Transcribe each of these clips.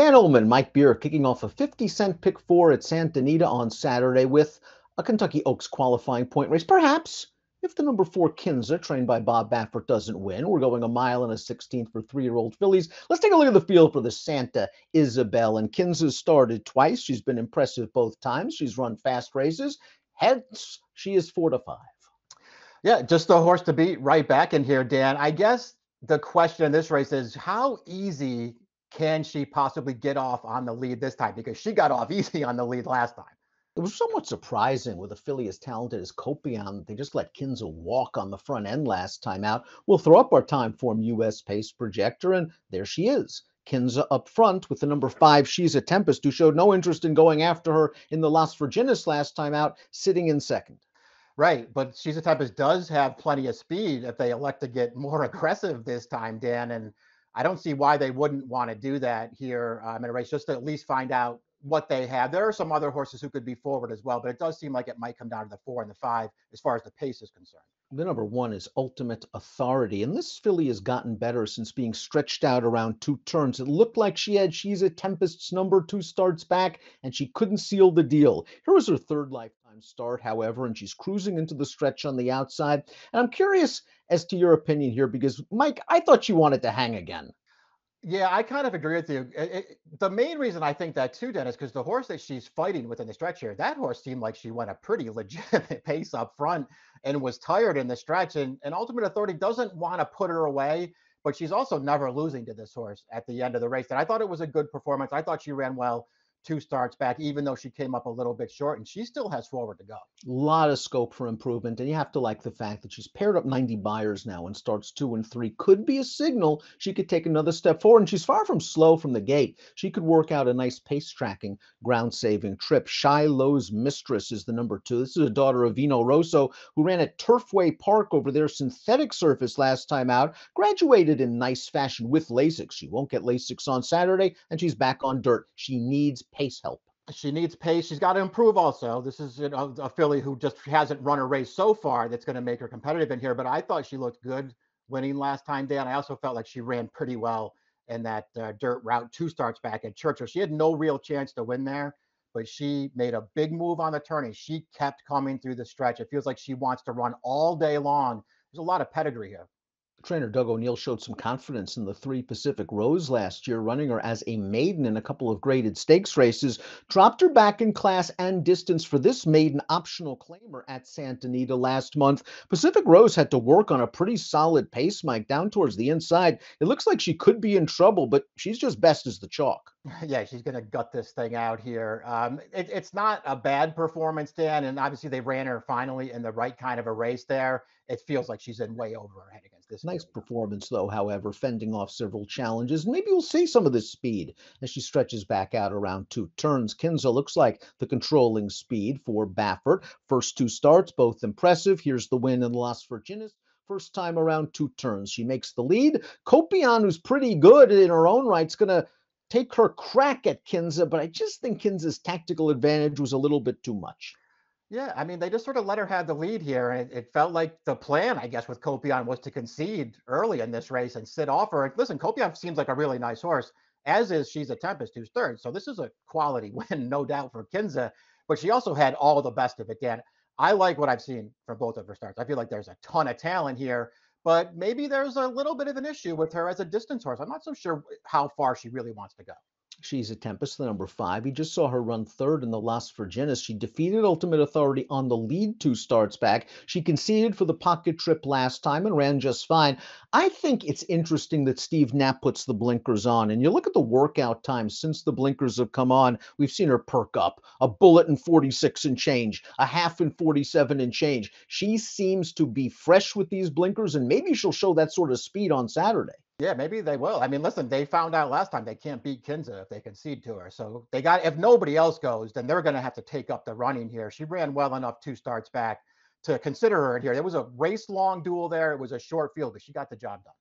Dan Illman, Mike Beer kicking off a 50 cent pick four at Santa Anita on Saturday with a Kentucky Oaks qualifying point race. Perhaps if the number four Kinza, trained by Bob Baffert, doesn't win, we're going a mile and a 16th for three year old fillies. Let's take a look at the field for the Santa Ysabel. And Kinza's started twice. She's been impressive both times. She's run fast races. Hence, she is four to five. Yeah, just the horse to beat right back in here, Dan. I guess the question in this race is how easy can she possibly get off on the lead this time? Because she got off easy on the lead last time. It was somewhat surprising with a filly as talented as Copion. They just let Kinza walk on the front end last time out. We'll throw up our TimeformUS pace projector, and there she is. Kinza up front with the number five, She's a Tempest, who showed no interest in going after her in the Las Virgenes last time out, sitting in second. Right, but She's a Tempest does have plenty of speed if they elect to get more aggressive this time, Dan. And I don't see why they wouldn't want to do that here um, in a race, just to at least find out what they have. There are some other horses who could be forward as well, but it does seem like it might come down to the four and the five as far as the pace is concerned. The number one is Ultimate Authority, and this filly has gotten better since being stretched out around two turns. It looked like she had She's a Tempest's number two starts back, and she couldn't seal the deal. Here was her third lifetime start, however, and she's cruising into the stretch on the outside. And I'm curious as to your opinion here because, Mike, I thought you wanted to hang again. Yeah, I kind of agree with you. It, it, the main reason I think that too, Dennis, because the horse that she's fighting within the stretch here, that horse seemed like she went a pretty legitimate pace up front and was tired in the stretch. And, and Ultimate Authority doesn't want to put her away, but she's also never losing to this horse at the end of the race. And I thought it was a good performance. I thought she ran well two starts back, even though she came up a little bit short, and she still has forward to go. A lot of scope for improvement, and you have to like the fact that she's paired up 90 Beyers now and starts two and three. Could be a signal she could take another step forward, and she's far from slow from the gate. She could work out a nice pace tracking, ground saving trip. Shiloh's Mistress is the number two. This is a daughter of Vino Rosso, who ran at Turfway Park over their synthetic surface last time out. Graduated in nice fashion with Lasix. She won't get Lasix on Saturday, and she's back on dirt. She needs pace help. She needs pace. She's got to improve also. This is a, a filly who just hasn't run a race so far that's going to make her competitive in here. But I thought she looked good winning last time, Dan. I also felt like she ran pretty well in that uh, dirt route two starts back at Churchill. She had no real chance to win there, but she made a big move on the turning. She kept coming through the stretch. It feels like she wants to run all day long. There's a lot of pedigree here. Trainer Doug O'Neill showed some confidence in the three Pacific Rose last year, running her as a maiden in a couple of graded stakes races. Dropped her back in class and distance for this maiden optional claimer at Santa Anita last month. Pacific Rose had to work on a pretty solid pace, Mike, down towards the inside. It looks like she could be in trouble, but she's just best as the chalk. Yeah, she's going to gut this thing out here. Um, it, it's not a bad performance, Dan, and obviously they ran her finally in the right kind of a race there. It feels like she's in way over her head against this. Nice performance, though, however, fending off several challenges. Maybe we'll see some of this speed as she stretches back out around two turns. Kinza looks like the controlling speed for Baffert. First two starts, both impressive. Here's the win in the Las Virgenes. First time around two turns. She makes the lead. Copion, who's pretty good in her own right, is going to take her crack at Kinza, but I just think Kinza's tactical advantage was a little bit too much. Yeah, I mean, they just sort of let her have the lead here, and it, felt like the plan, I guess, with Copion was to concede early in this race and sit off her. Listen, Copion seems like a really nice horse, as is She's a Tempest, who's third. So this is a quality win, no doubt, for Kinza. But she also had all the best of it, Dan. I like what I've seen from both of her starts. I feel like there's a ton of talent here, but maybe there's a little bit of an issue with her as a distance horse. I'm not so sure how far she really wants to go. She's a Tempest, the number five. You just saw her run third in the Las Virgenes. She defeated Ultimate Authority on the lead two starts back. She conceded for the pocket trip last time and ran just fine. I think it's interesting that Steve Knapp puts the blinkers on. And you look at the workout times since the blinkers have come on, we've seen her perk up a bullet in 46 and change, a half in 47 and change. She seems to be fresh with these blinkers, and maybe she'll show that sort of speed on Saturday. Yeah, maybe they will. I mean, listen, they found out last time they can't beat Kinza if they concede to her. So they got if nobody else goes, then they're going to have to take up the running here. She ran well enough two starts back to consider her in here. There was a race long duel there. It was a short field, but she got the job done.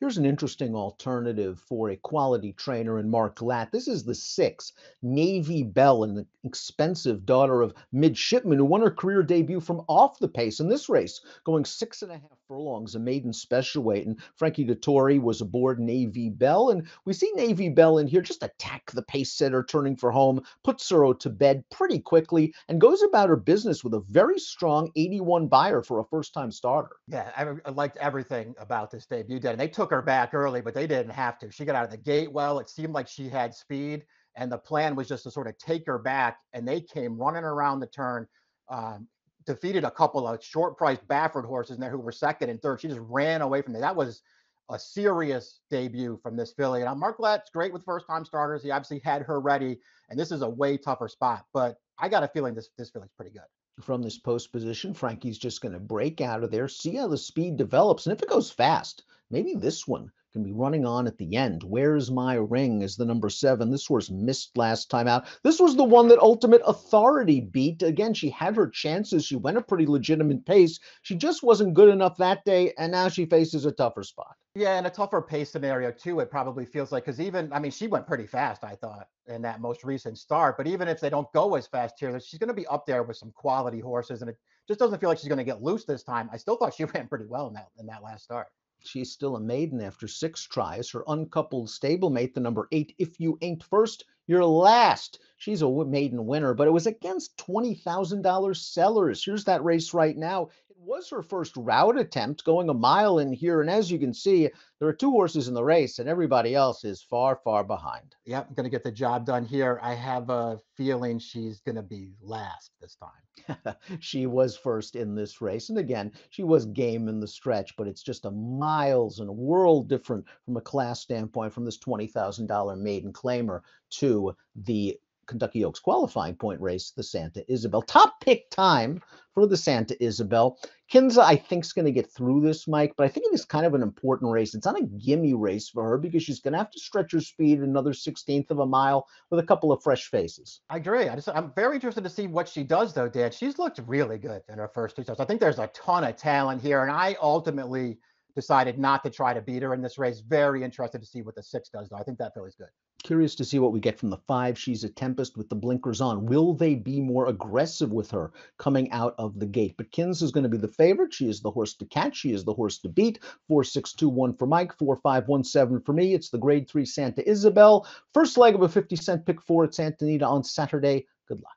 Here's an interesting alternative for a quality trainer in Mark Glatt. This is the six, Navy Belle, an expensive daughter of midshipman who won her career debut from off the pace in this race, going six and a half furlongs, a maiden special weight. And Frankie Dettori was aboard Navy Belle. And we see Navy Belle in here just attack the pace setter, turning for home, put Suro to bed pretty quickly, and goes about her business with a very strong 81 Beyer for a first time starter. Yeah, I, I liked everything about this debut. And they took her back early, but they didn't have to. She got out of the gate well. It seemed like she had speed, and the plan was just to sort of take her back. And they came running around the turn. Um, defeated a couple of short priced Baffert horses in there who were second and third. She just ran away from there. That was a serious debut from this filly. And uh, Mark Glatt's great with first time starters. He obviously had her ready, and this is a way tougher spot. But I got a feeling this this filly's pretty good. From this post position, Frankie's just going to break out of there, see how the speed develops, and if it goes fast, maybe this one can be running on at the end. Where's my ring is the number seven. This horse missed last time out. This was the one that Ultimate Authority beat. Again, she had her chances. She went a pretty legitimate pace. She just wasn't good enough that day, and now she faces a tougher spot. Yeah, and a tougher pace scenario too. It probably feels like because even I mean she went pretty fast. I thought in that most recent start, but even if they don't go as fast here, she's going to be up there with some quality horses, and it just doesn't feel like she's going to get loose this time. I still thought she ran pretty well in that in that last start. She's still a maiden after six tries. Her uncoupled stablemate, the number eight, If You Ain't First, You're Last. She's a maiden winner, but it was against $20,000 sellers. Here's that race right now was her first route attempt, going a mile in here. And as you can see, there are two horses in the race, and everybody else is far, far behind. Yep, I'm going to get the job done here. I have a feeling she's going to be last this time. she was first in this race. And again, she was game in the stretch, but it's just a miles and a world different from a class standpoint from this $20,000 maiden claimer to the Kentucky Oaks qualifying point race, the Santa Ysabel. Top pick time for the Santa Ysabel. Kinza, I think, is going to get through this, Mike, but I think it is kind of an important race. It's not a gimme race for her because she's going to have to stretch her speed another 16th of a mile with a couple of fresh faces. I agree. I just, I'm very interested to see what she does, though, Dan. She's looked really good in her first two starts. I think there's a ton of talent here, and I ultimately decided not to try to beat her in this race. Very interested to see what the six does, though. I think that filly's good. Curious to see what we get from the five. She's a Tempest with the blinkers on. Will they be more aggressive with her coming out of the gate? But Kinza is going to be the favorite. She is the horse to catch. She is the horse to beat. Four, six, two, one for Mike. Four, five, one, seven for me. It's the grade three Santa Ysabel. First leg of a 50 cent pick four at Santa Anita on Saturday. Good luck.